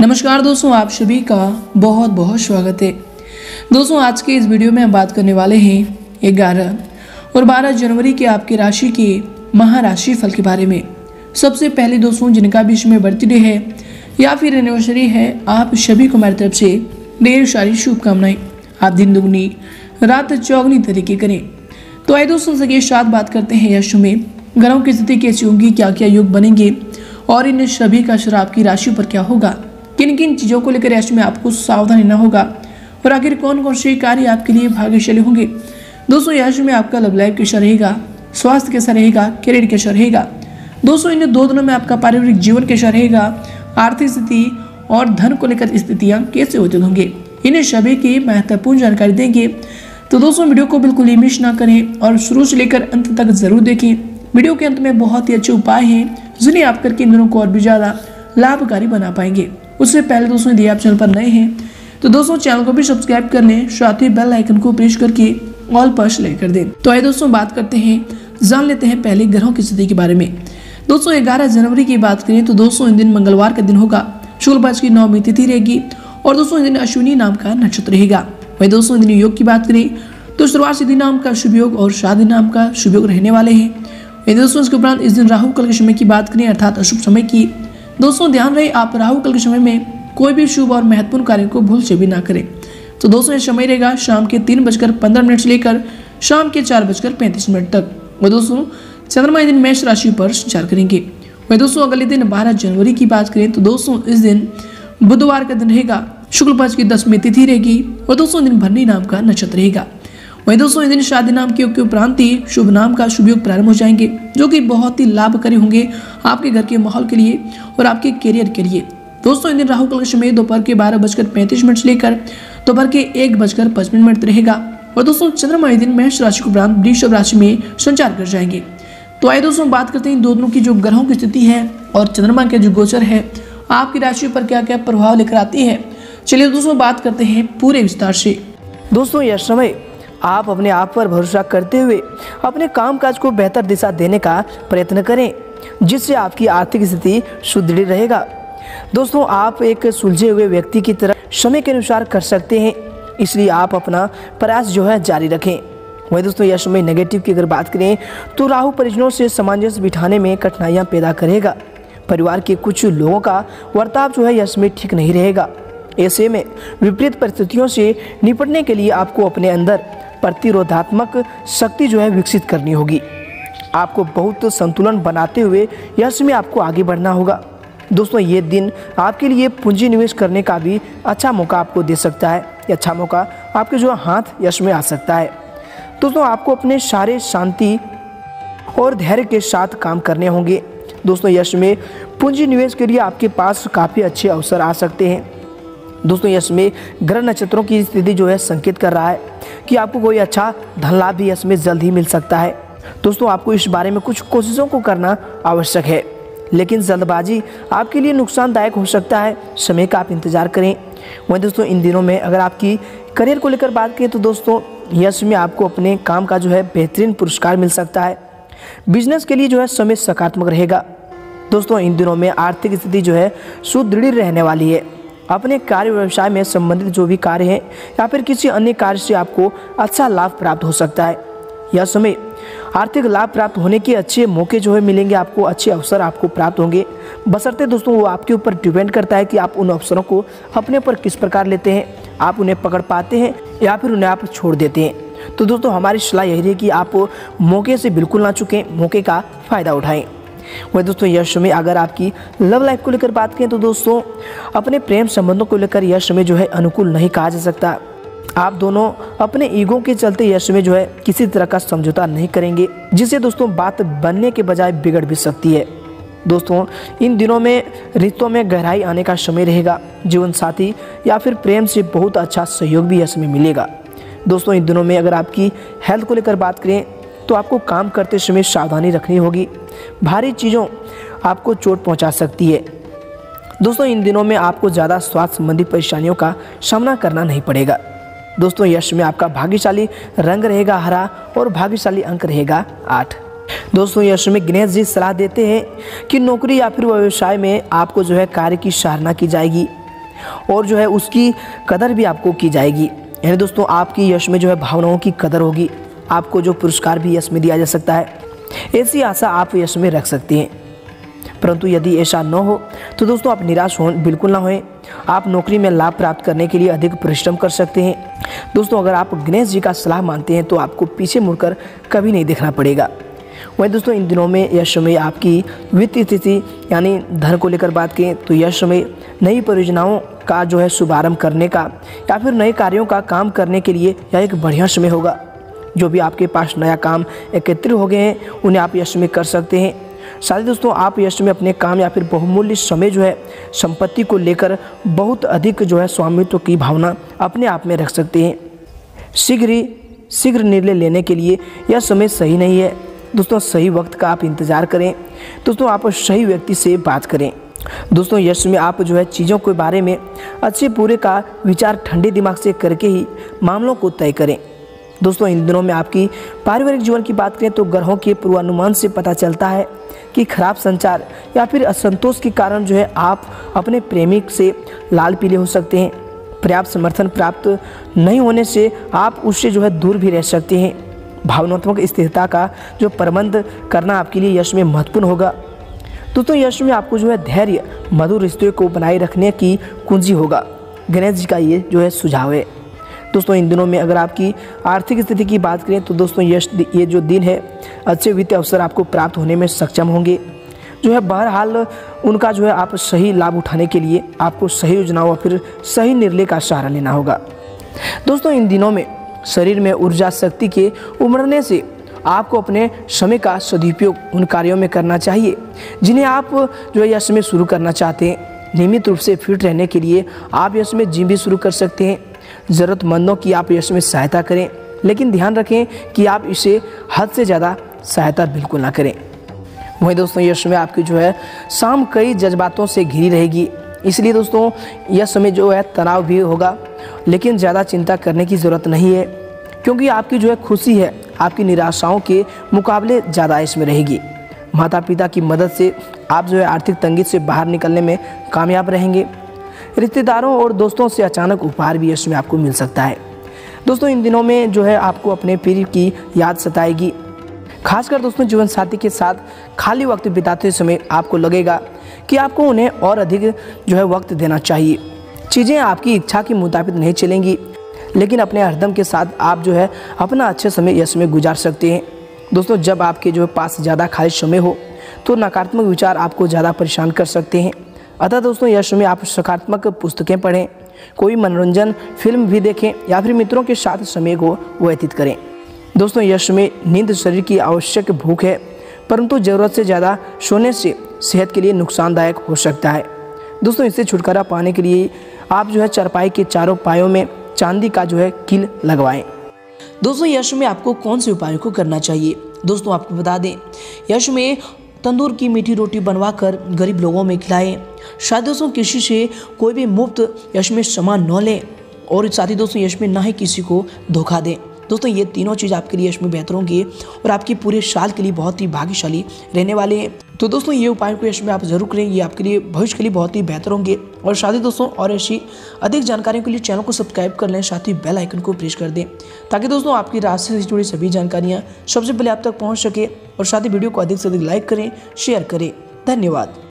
नमस्कार दोस्तों, आप सभी का बहुत बहुत स्वागत है। दोस्तों, आज के इस वीडियो में हम बात करने वाले हैं ग्यारह और बारह जनवरी के आपके राशि के महाराशि फल के बारे में। सबसे पहले दोस्तों, जिनका भी इसमें बर्थडे है या फिर एनिवर्सरी है, आप सभी को मेरी तरफ़ से ढेर सारी शुभकामनाएँ। आप दिन दुगनी, रात चौगनी तरीके करें। तो आए दोस्तों सके साथ बात करते हैं यश में। ग्रहों की स्थिति कैसी होगी? क्या क्या योग बनेंगे? और इन सभी का असर आपकी राशि पर क्या होगा? किन किन चीज़ों को लेकर यश में आपको सावधान रहना होगा? और आखिर कौन कौन से कार्य आपके लिए भाग्यशाली होंगे? दोस्तों यश में आपका लव लाइफ कैसा रहेगा? स्वास्थ्य कैसा रहेगा? करियर कैसा रहेगा? दोस्तों, इन दो दिनों में आपका पारिवारिक जीवन कैसा रहेगा? आर्थिक स्थिति और धन को लेकर स्थितियाँ कैसे होते होंगे? इन्हें सभी की महत्वपूर्ण जानकारी देंगे। तो दोस्तों, वीडियो को बिल्कुल ही मिस ना करें और शुरू से लेकर अंत तक ज़रूर देखें। वीडियो के अंत में बहुत ही अच्छे उपाय हैं जिन्हें आप करके इन दिनों को और भी ज़्यादा लाभकारी बना पाएँगे। उससे पहले दोस्तों यदि आप चैनल पर नए हैं। तो दोस्तों, चैनल को भी सब्सक्राइब कर लें, साथ ही बेल आइकन को प्रेस करके ऑल पर सेलेक्ट कर दें। तो आइए दोस्तों, बात करते हैं, जान लेते हैं पहले ग्रहों की स्थिति के बारे में। दोस्तों, ग्यारह जनवरी की बात करें तो दोस्तों, इन दिन मंगलवार का दिन होगा, शुक्ल पक्ष की नौवीं तिथि रहेगी और दोस्तों, इन दिन अश्विनी नाम का नक्षत्र रहेगा। वही दोस्तों दिन योग की बात करें तो शुरुआत सिद्धि नाम का शुभ योग और शादी नाम का शुभ योग रहने वाले हैं। वही दोस्तों, इसके उपरांत इस दिन राहु कल के समय की बात करें, अर्थात अशुभ समय की दोस्तों, ध्यान रहे, आप राहु, कल के समय में कोई भी शुभ और महत्वपूर्ण कार्य को भूल से भी ना करें। तो दोस्तों, ये समय रहेगा शाम के तीन बजकर पंद्रह मिनट से लेकर शाम के चार बजकर पैंतीस मिनट तक। वह दोस्तों, चंद्रमा दिन मेष राशि पर संचार करेंगे। वही दोस्तों, अगले दिन बारह जनवरी की बात करें तो दोस्तों, इस दिन बुधवार का दिन रहेगा, शुक्ल पक्ष की दसवीं तिथि रहेगी, और दोस्तों, दिन भरनी नाम का नक्षत्र रहेगा। वही दोस्तों इस दिन शादी नाम के योग के उपरांत ही शुभ नाम का शुभ योग प्रारंभ हो जाएँगे, जो कि बहुत ही लाभकारी होंगे आपके घर के माहौल के लिए और आपके करियर के लिए। दोस्तों इन दिन राहु कल समय दोपहर के बारह बजकर पैंतीस मिनट से लेकर दोपहर के एक बजकर पचपन मिनट रहेगा। और दोस्तों, चंद्रमा इस दिन मेष राशि के उपरांत वृषभ राशि में संचार कर जाएँगे। तो आइए दोस्तों बात करते हैं दोनों की जो ग्रहों की स्थिति है और चंद्रमा के जो गोचर है, आपकी राशि पर क्या क्या प्रभाव लेकर आती है। चलिए दोस्तों, बात करते हैं पूरे विस्तार से। दोस्तों, यह समय आप अपने आप पर भरोसा करते हुए अपने कामकाज को बेहतर दिशा देने का प्रयत्न करें, जिससे आपकी आर्थिक स्थिति सुदृढ़ रहेगा। दोस्तों, आप एक सुलझे हुए व्यक्ति की तरह समय के अनुसार कर सकते हैं, इसलिए आप अपना प्रयास जो है जारी रखें। वही दोस्तों, यह समय नेगेटिव की अगर बात करें तो राहु परिजनों से सामंजस्य बिठाने में कठिनाइयाँ पैदा करेगा। परिवार के कुछ लोगों का वर्ताव जो है यह समय ठीक नहीं रहेगा। ऐसे में विपरीत परिस्थितियों से निपटने के लिए आपको अपने अंदर प्रतिरोधात्मक शक्ति जो है विकसित करनी होगी। आपको बहुत संतुलन बनाते हुए यश में आपको आगे बढ़ना होगा। दोस्तों, ये दिन आपके लिए पूंजी निवेश करने का भी अच्छा मौका आपको दे सकता है। ये अच्छा मौका आपके जो हाथ यश में आ सकता है। दोस्तों, आपको अपने सारे शांति और धैर्य के साथ काम करने होंगे। दोस्तों, यश में पूंजी निवेश के लिए आपके पास काफ़ी अच्छे अवसर आ सकते हैं। दोस्तों, यश में ग्रह नक्षत्रों की स्थिति जो है, संकेत कर रहा है कि आपको कोई अच्छा धन लाभ भी यश में जल्द ही मिल सकता है। दोस्तों, आपको इस बारे में कुछ कोशिशों को करना आवश्यक है, लेकिन जल्दबाजी आपके लिए नुकसानदायक हो सकता है। समय का आप इंतज़ार करें। वहीं दोस्तों, इन दिनों में अगर आपकी करियर को लेकर बात करें तो दोस्तों, यश में आपको अपने काम का जो है, बेहतरीन पुरस्कार मिल सकता है। बिज़नेस के लिए जो है, समय सकारात्मक रहेगा। दोस्तों, इन दिनों में आर्थिक स्थिति जो है, सुदृढ़ रहने वाली है। अपने कार्य व्यवसाय में संबंधित जो भी कार्य है, या फिर किसी अन्य कार्य से आपको अच्छा लाभ प्राप्त हो सकता है। यह समय आर्थिक लाभ प्राप्त होने के अच्छे मौके जो है मिलेंगे, आपको अच्छे अवसर आपको प्राप्त होंगे। बसरते दोस्तों, वो आपके ऊपर डिपेंड करता है कि आप उन अवसरों को अपने ऊपर किस प्रकार लेते हैं। आप उन्हें पकड़ पाते हैं या फिर उन्हें आप छोड़ देते हैं। तो दोस्तों, हमारी सलाह यही है कि आप मौके से बिल्कुल ना चुकें, मौके का फ़ायदा उठाएँ। वही दोस्तों यश में अगर आपकी लव लाइफ को लेकर बात करें तो दोस्तों, अपने प्रेम संबंधों को लेकर यश में जो है अनुकूल नहीं कहा जा सकता। आप दोनों अपने ईगो के चलते यश में जो है किसी तरह का समझौता नहीं करेंगे, जिससे दोस्तों बात बनने के बजाय बिगड़ भी सकती है। दोस्तों, इन दिनों में, रिश्तों में गहराई आने का समय रहेगा, जीवन साथी या फिर प्रेम से बहुत अच्छा सहयोग भी यश में मिलेगा। दोस्तों, इन दिनों में अगर आपकी हेल्थ को लेकर बात करें तो आपको काम करते समय सावधानी रखनी होगी। भारी चीज़ों आपको चोट पहुँचा सकती है। दोस्तों, इन दिनों में आपको ज़्यादा स्वास्थ्य संबंधी परेशानियों का सामना करना नहीं पड़ेगा। दोस्तों, यश में आपका भाग्यशाली रंग रहेगा हरा और भाग्यशाली अंक रहेगा आठ। दोस्तों, यश में गणेश जी सलाह देते हैं कि नौकरी या फिर व्यवसाय में आपको जो है कार्य की सराहना की जाएगी और जो है उसकी कदर भी आपको की जाएगी। यानी दोस्तों, आपकी यश में जो है भावनाओं की कदर होगी। आपको जो पुरस्कार भी यश में दिया जा सकता है। ऐसी आशा आप यश में रख सकते हैं। परंतु यदि ऐसा न हो तो दोस्तों आप निराश हो, बिल्कुल ना होएँ। आप नौकरी में लाभ प्राप्त करने के लिए अधिक परिश्रम कर सकते हैं। दोस्तों, अगर आप गणेश जी का सलाह मानते हैं तो आपको पीछे मुड़कर कभी नहीं देखना पड़ेगा। वहीं दोस्तों, इन दिनों में यह समय आपकी वित्तीय स्थिति, यानी धन को लेकर बात करें तो यह समय नई परियोजनाओं का जो है शुभारंभ करने का, या फिर नए कार्यों का काम करने के लिए यह एक बढ़िया समय होगा। जो भी आपके पास नया काम एकत्रित हो गए हैं, उन्हें आप यश में कर सकते हैं। साथ ही दोस्तों, आप यश में अपने काम या फिर बहुमूल्य समय जो है, संपत्ति को लेकर बहुत अधिक जो है स्वामित्व की भावना अपने आप में रख सकते हैं। शीघ्र ही, शीघ्र निर्णय लेने के लिए यह समय सही नहीं है। दोस्तों, सही वक्त का आप इंतज़ार करें। दोस्तों, आप सही व्यक्ति से बात करें। दोस्तों, यश में आप जो है चीज़ों के बारे में अच्छे पूरे का विचार ठंडे दिमाग से करके ही मामलों को तय करें। दोस्तों, इन दिनों में आपकी पारिवारिक जीवन की बात करें तो ग्रहों के पूर्वानुमान से पता चलता है कि खराब संचार या फिर असंतोष के कारण जो है आप अपने प्रेमिक से लाल पीले हो सकते हैं। पर्याप्त समर्थन प्राप्त नहीं होने से आप उससे जो है दूर भी रह सकते हैं। भावनात्मक स्थिरता का जो प्रबंध करना आपके लिए यश में महत्वपूर्ण होगा। दोस्तों, यश में आपको जो है धैर्य, मधुर रिश्ते को बनाए रखने की कुंजी होगा। गणेश जी का ये जो है सुझाव है। दोस्तों, इन दिनों में अगर आपकी आर्थिक स्थिति की बात करें तो दोस्तों, यश ये जो दिन है, अच्छे वित्तीय अवसर आपको प्राप्त होने में सक्षम होंगे। जो है, बहरहाल उनका जो है, आप सही लाभ उठाने के लिए आपको सही योजनाओं और फिर सही निर्णय का सहारा लेना होगा। दोस्तों, इन दिनों में शरीर में ऊर्जा शक्ति के उमड़ने से आपको अपने समय का सदुपयोग उन कार्यों में करना चाहिए, जिन्हें आप जो है यह समय शुरू करना चाहते हैं। नियमित रूप से फिट रहने के लिए आप यह समय जिम भी शुरू कर सकते हैं। ज़रूरतमंदों की आप इसमें सहायता करें, लेकिन ध्यान रखें कि आप इसे हद से ज़्यादा सहायता बिल्कुल ना करें। वहीं दोस्तों यह समय आपकी जो है, शाम कई जज्बातों से घिरी रहेगी। इसलिए दोस्तों, यह समय जो है, तनाव भी होगा, लेकिन ज़्यादा चिंता करने की ज़रूरत नहीं है, क्योंकि आपकी जो है, खुशी है, आपकी निराशाओं के मुकाबले ज़्यादा इसमें रहेगी। माता पिता की मदद से आप जो है, आर्थिक तंगी से बाहर निकलने में कामयाब रहेंगे। रिश्तेदारों और दोस्तों से अचानक उपहार भी इसमें आपको मिल सकता है। दोस्तों, इन दिनों में जो है आपको अपने पीर की याद सताएगी। खासकर दोस्तों, जीवन साथी के साथ खाली वक्त बिताते समय आपको लगेगा कि आपको उन्हें और अधिक जो है वक्त देना चाहिए। चीज़ें आपकी इच्छा के मुताबिक नहीं चलेंगी, लेकिन अपने हरदम के साथ आप जो है अपना अच्छे समय यश में गुजार सकते हैं। दोस्तों, जब आपके जो है पास ज़्यादा खाली समय हो तो नकारात्मक विचार आपको ज़्यादा परेशान कर सकते हैं। अतः दोस्तों यश में आप सकारात्मक पुस्तकें पढ़ें, कोई मनोरंजन फ़िल्म भी देखें, या फिर मित्रों के साथ समय को व्यतीत करें। दोस्तों यश में नींद शरीर की आवश्यक भूख है, परंतु ज़रूरत से ज़्यादा सोने से सेहत के लिए नुकसानदायक हो सकता है। दोस्तों, इससे छुटकारा पाने के लिए आप जो है चरपाई के चारों पायों में चांदी का जो है किल लगवाएँ। दोस्तों यश में आपको कौन से उपायों को करना चाहिए? दोस्तों, आपको बता दें यश में तंदूर की मीठी रोटी बनवाकर गरीब लोगों में खिलाएँ। शायद दोस्तों किसी से कोई भी मुफ़्त यश में सामान न लें और साथ ही दोस्तों यश में ना ही किसी को धोखा दें। दोस्तों, ये तीनों चीज़ आपके लिए इसमें बेहतर होंगी और आपकी पूरे साल के लिए बहुत ही भाग्यशाली रहने वाले हैं तो दोस्तों, ये उपाय को में आप ज़रूर करें। ये आपके लिए भविष्य के लिए बहुत ही बेहतर होंगे। और साथ ही दोस्तों, और ऐसी अधिक जानकारियों के लिए चैनल को सब्सक्राइब कर लें, साथ ही बेल आइकन को प्रेस कर दें, ताकि दोस्तों आपकी राशि से जुड़ी सभी जानकारियाँ सबसे पहले आप तक पहुँच सके। और साथ ही वीडियो को अधिक से अधिक लाइक करें, शेयर करें। धन्यवाद।